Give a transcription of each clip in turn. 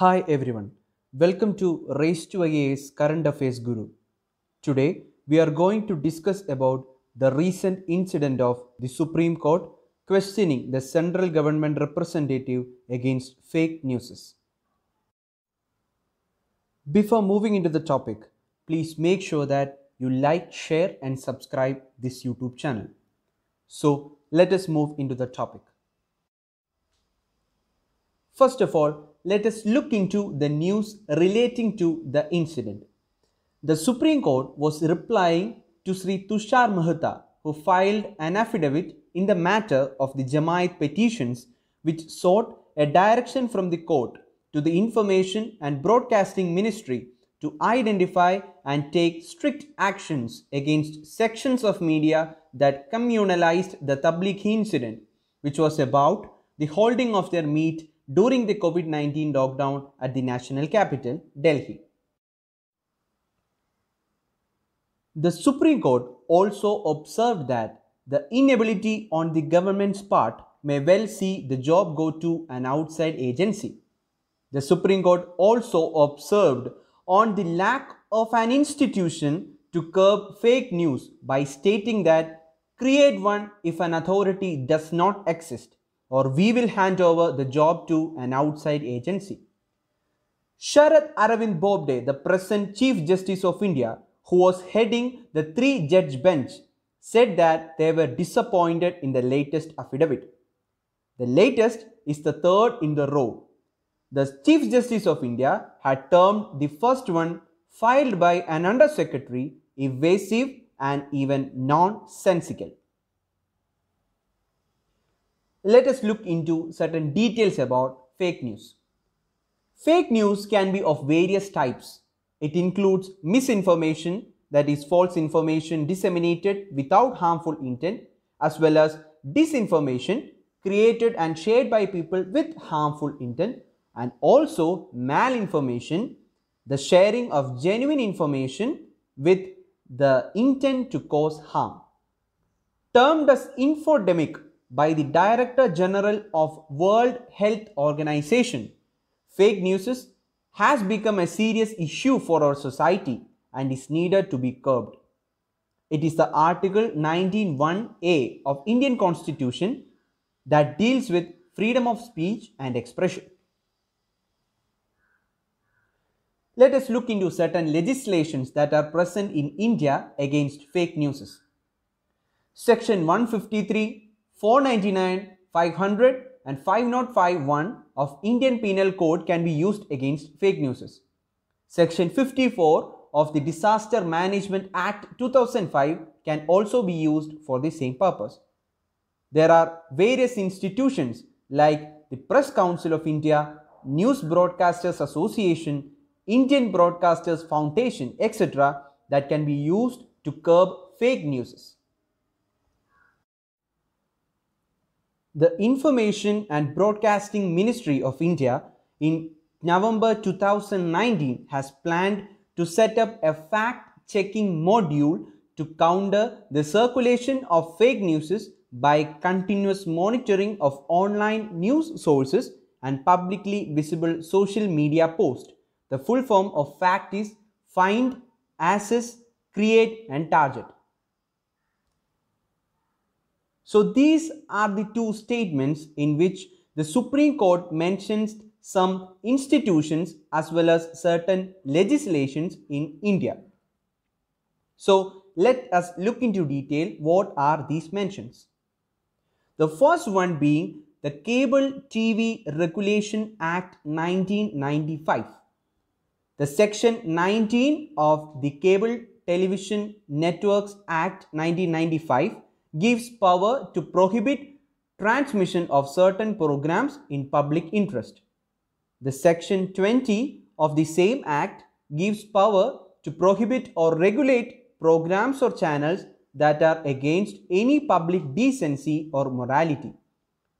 Hi everyone, welcome to Race to IAS Current Affairs Guru. Today we are going to discuss about the recent incident of the Supreme Court questioning the central government representative against fake news. Before moving into the topic, please make sure that you like, share and subscribe this YouTube channel. So let us move into the topic. First of all, let us look into the news relating to the incident. The Supreme Court was replying to Sri Tushar Mehta, who filed an affidavit in the matter of the Jamaat petitions, which sought a direction from the court to the Information and Broadcasting Ministry to identify and take strict actions against sections of media that communalized the Tabligh incident, which was about the holding of their meet during the COVID 19 lockdown at the national capital, Delhi. The Supreme Court also observed that the inability on the government's part may well see the job go to an outside agency. The Supreme Court also observed on the lack of an institution to curb fake news by stating that create one if an authority does not exist or we will hand over the job to an outside agency. Sharad Aravind Bobde, the present Chief Justice of India, who was heading the three judge bench, said that they were disappointed in the latest affidavit. The latest is the third in the row. The Chief Justice of India had termed the first one filed by an undersecretary evasive and even nonsensical. Let us look into certain details about fake news. Fake news can be of various types. It includes misinformation, that is, false information disseminated without harmful intent, as well as disinformation created and shared by people with harmful intent, and also malinformation, the sharing of genuine information with the intent to cause harm. Termed as infodemic by the Director General of World Health Organization, fake news has become a serious issue for our society and is needed to be curbed. It is the Article 19.1a of Indian Constitution that deals with freedom of speech and expression. Let us look into certain legislations that are present in India against fake news. Section 153, 499, 500 and 5051 of Indian Penal Code can be used against fake news. Section 54 of the Disaster Management Act 2005 can also be used for the same purpose. There are various institutions like the Press Council of India, News Broadcasters Association, Indian Broadcasters Foundation, etc., that can be used to curb fake news. The Information and Broadcasting Ministry of India in November 2019 has planned to set up a fact checking module to counter the circulation of fake news by continuous monitoring of online news sources and publicly visible social media posts. The full form of fact is find, assess, create and target. So these are the two statements in which the Supreme Court mentions some institutions as well as certain legislations in India. So let us look into detail what are these mentions. The first one being the Cable TV Regulation Act 1995. The section 19 of the Cable Television Networks Act 1995 gives power to prohibit transmission of certain programs in public interest. The section 20 of the same act gives power to prohibit or regulate programs or channels that are against any public decency or morality.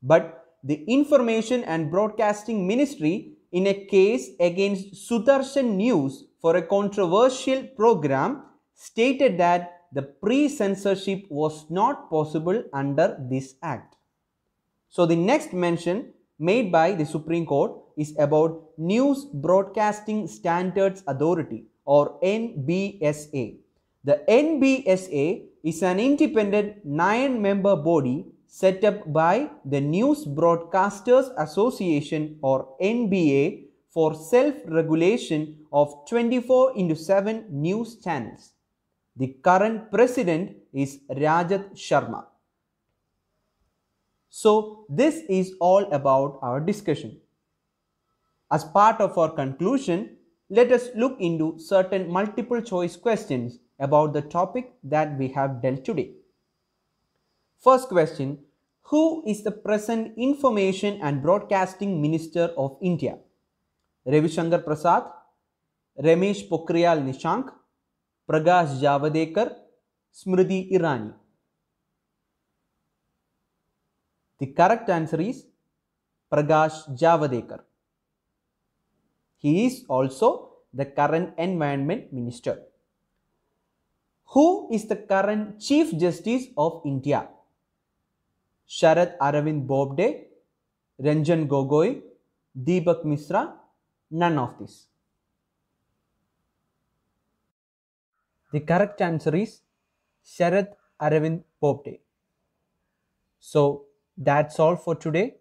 But the Information and Broadcasting Ministry in a case against Sudarshan News for a controversial program stated that the pre-censorship was not possible under this act. So the next mention made by the Supreme Court is about News Broadcasting Standards Authority or NBSA. The NBSA is an independent nine member body set up by the News Broadcasters Association or NBA for self regulation of 24 into 7 news channels. The current president is Rajat Sharma. So, this is all about our discussion. As part of our conclusion, let us look into certain multiple choice questions about the topic that we have dealt today. First question Who is the present Information and Broadcasting Minister of India? Ravi Shankar Prasad, Ramesh Pokhriyal Nishank, Prakash Javadekar, Smriti Irani. The correct answer is Prakash Javadekar. He is also the current Environment Minister. Who is the current Chief Justice of India? Sharad Aravind Bobde, Ranjan Gogoi, Deepak Misra, none of this. The correct answer is Sharad Aravind Bobde. So that's all for today.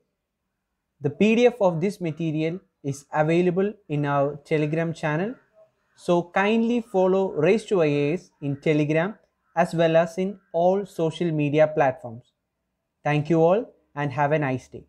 The PDF of this material is available in our Telegram channel. So kindly follow Race to IAS in Telegram as well as in all social media platforms. Thank you all and have a nice day.